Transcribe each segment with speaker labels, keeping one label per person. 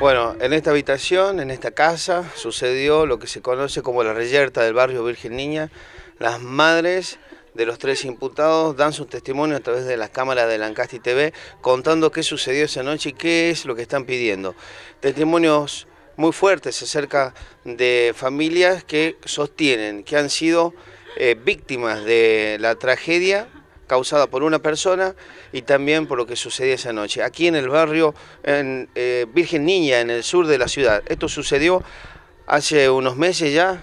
Speaker 1: Bueno, en esta habitación, en esta casa, sucedió lo que se conoce como la reyerta del barrio Virgen Niña. Las madres de los tres imputados dan su testimonio a través de las cámaras de Lancasti TV contando qué sucedió esa noche y qué es lo que están pidiendo. Testimonios muy fuertes acerca de familias que sostienen que han sido eh, víctimas de la tragedia causada por una persona y también por lo que sucedió esa noche. Aquí en el barrio en, eh, Virgen Niña, en el sur de la ciudad. Esto sucedió hace unos meses ya,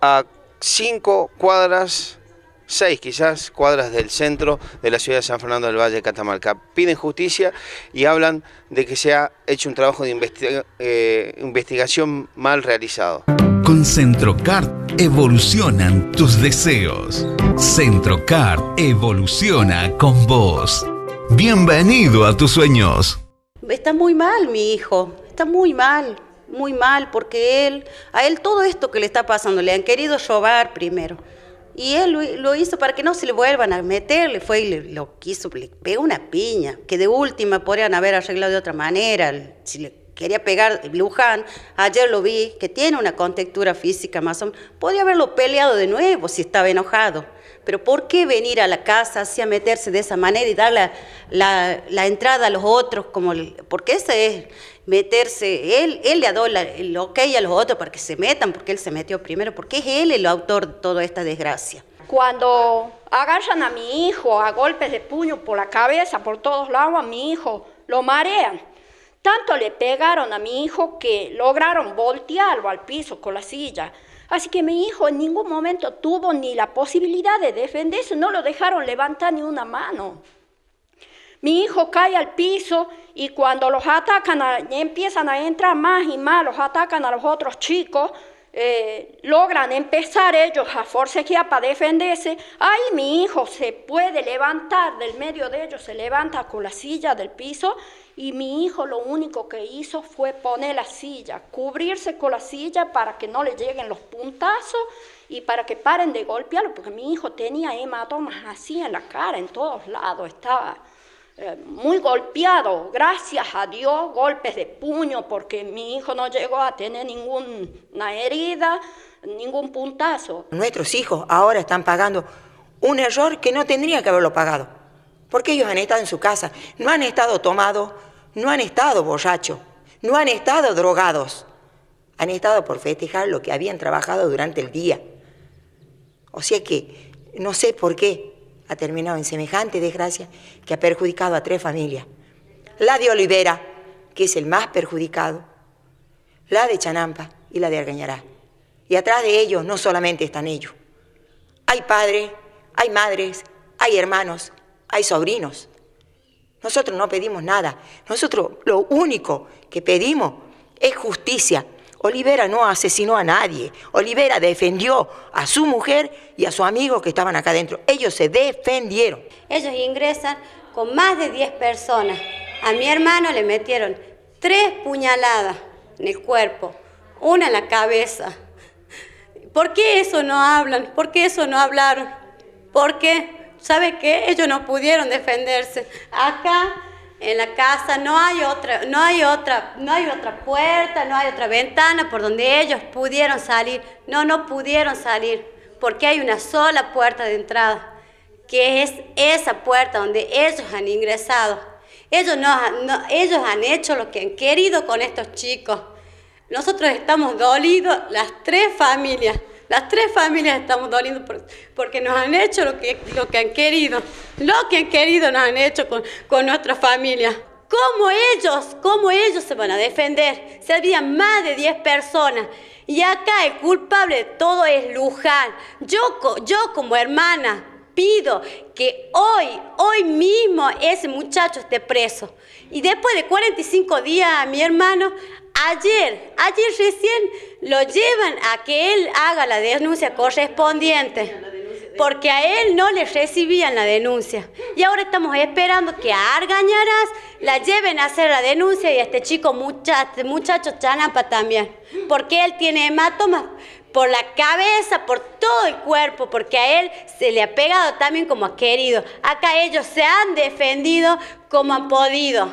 Speaker 1: a cinco cuadras, seis quizás, cuadras del centro de la ciudad de San Fernando del Valle de Catamarca. Piden justicia y hablan de que se ha hecho un trabajo de eh, investigación mal realizado.
Speaker 2: Con Centrocard evolucionan tus deseos. Centrocard evoluciona con vos. Bienvenido a tus sueños.
Speaker 3: Está muy mal mi hijo, está muy mal, muy mal, porque él, a él todo esto que le está pasando, le han querido robar primero. Y él lo, hizo para que no se le vuelvan a meter, le fue y le, lo quiso, le pegó una piña, que de última podrían haber arreglado de otra manera, si le quería pegar Luján, ayer lo vi, que tiene una contextura física más o menos, podría haberlo peleado de nuevo si estaba enojado. Pero ¿por qué venir a la casa así meterse de esa manera y dar la, entrada a los otros? Como, porque ese es meterse, él, le ha dado el ok a los otros para que se metan, porque él se metió primero, porque es él el autor de toda esta desgracia.
Speaker 4: Cuando agarran a mi hijo a golpes de puño por la cabeza, por todos lados, a mi hijo lo marean tanto le pegaron a mi hijo que lograron voltearlo al piso con la silla. Así que mi hijo en ningún momento tuvo ni la posibilidad de defenderse, no lo dejaron levantar ni una mano. Mi hijo cae al piso y cuando los atacan, empiezan a entrar más y más, los atacan a los otros chicos, eh, logran empezar ellos a forcejear para defenderse, ahí mi hijo se puede levantar del medio de ellos, se levanta con la silla del piso y mi hijo lo único que hizo fue poner la silla, cubrirse con la silla para que no le lleguen los puntazos y para que paren de golpearlo, porque mi hijo tenía hematomas así en la cara, en todos lados, estaba eh, muy golpeado, gracias a Dios, golpes de puño, porque mi hijo no llegó a tener ninguna herida, ningún puntazo.
Speaker 5: Nuestros hijos ahora están pagando un error que no tendrían que haberlo pagado, porque ellos han estado en su casa, no han estado tomados, no han estado borrachos, no han estado drogados, han estado por festejar lo que habían trabajado durante el día. O sea que no sé por qué ha terminado en semejante desgracia que ha perjudicado a tres familias. La de Olivera, que es el más perjudicado, la de Chanampa y la de Argañará. Y atrás de ellos no solamente están ellos. Hay padres, hay madres, hay hermanos, hay sobrinos. Nosotros no pedimos nada. Nosotros lo único que pedimos es justicia Olivera no asesinó a nadie. Olivera defendió a su mujer y a su amigo que estaban acá adentro. Ellos se defendieron.
Speaker 3: Ellos ingresan con más de 10 personas. A mi hermano le metieron tres puñaladas en el cuerpo, una en la cabeza. ¿Por qué eso no hablan? ¿Por qué eso no hablaron? ¿Por qué? ¿Sabe qué? Ellos no pudieron defenderse. Acá en la casa no hay otra, no hay otra, no hay otra puerta, no hay otra ventana por donde ellos pudieron salir. No, no pudieron salir, porque hay una sola puerta de entrada, que es esa puerta donde ellos han ingresado. Ellos, no, ellos han hecho lo que han querido con estos chicos. Nosotros estamos dolidos, las tres familias. Las tres familias estamos doliendo porque nos han hecho lo que, lo que han querido. Lo que han querido nos han hecho con, con nuestra familia. ¿Cómo ellos, cómo ellos se van a defender? Se había más de 10 personas. Y acá el culpable de todo es Luján. Yo, yo como hermana pido que hoy, hoy mismo ese muchacho esté preso. Y después de 45 días, mi hermano Ayer, ayer recién lo llevan a que él haga la denuncia correspondiente, porque a él no le recibían la denuncia. Y ahora estamos esperando que a Argañaras la lleven a hacer la denuncia y a este chico muchacho, muchacho Chanampa también, porque él tiene hematomas por la cabeza, por todo el cuerpo, porque a él se le ha pegado también como ha querido. Acá ellos se han defendido como han podido.